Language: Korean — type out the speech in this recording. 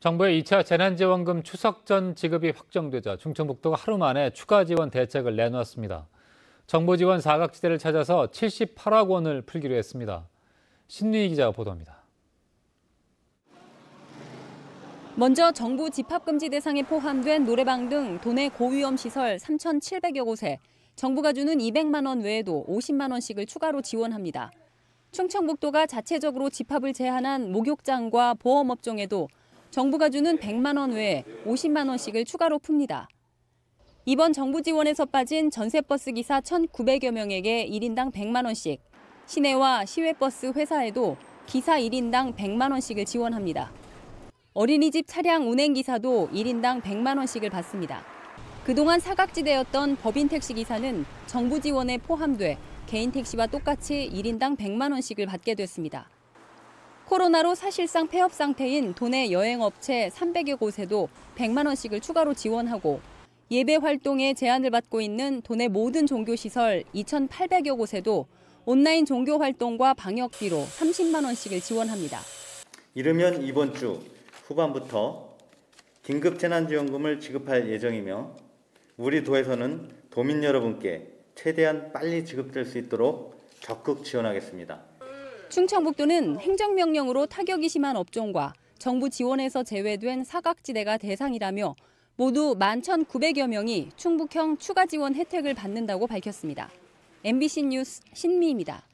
정부의 2차 재난지원금 추석 전 지급이 확정되자 충청북도가 하루 만에 추가 지원 대책을 내놓았습니다. 정부 지원 사각지대를 찾아서 78억 원을 풀기로 했습니다. 신유희 기자가 보도합니다. 먼저 정부 집합금지 대상에 포함된 노래방 등 도내 고위험 시설 3,700여 곳에 정부가 주는 200만 원 외에도 50만 원씩을 추가로 지원합니다. 충청북도가 자체적으로 집합을 제한한 목욕장과 보험업종에도 정부가 주는 100만 원 외에 50만 원씩을 추가로 풉니다. 이번 정부 지원에서 빠진 전세버스 기사 1,900여 명에게 1인당 100만 원씩, 시내와 시외버스 회사에도 기사 1인당 100만 원씩을 지원합니다. 어린이집 차량 운행기사도 1인당 100만 원씩을 받습니다. 그동안 사각지대였던 법인 택시 기사는 정부 지원에 포함돼 개인 택시와 똑같이 1인당 100만 원씩을 받게 됐습니다. 코로나로 사실상 폐업 상태인 도내 여행업체 300여 곳에도 100만 원씩을 추가로 지원하고 예배 활동에 제한을 받고 있는 도내 모든 종교시설 2,800여 곳에도 온라인 종교 활동과 방역비로 30만 원씩을 지원합니다. 이르면 이번 주 후반부터 긴급 재난지원금을 지급할 예정이며 우리 도에서는 도민 여러분께 최대한 빨리 지급될 수 있도록 적극 지원하겠습니다. 충청북도는 행정명령으로 타격이 심한 업종과 정부 지원에서 제외된 사각지대가 대상이라며 모두 11,900여 명이 충북형 추가 지원 혜택을 받는다고 밝혔습니다. MBC 뉴스 신미입니다.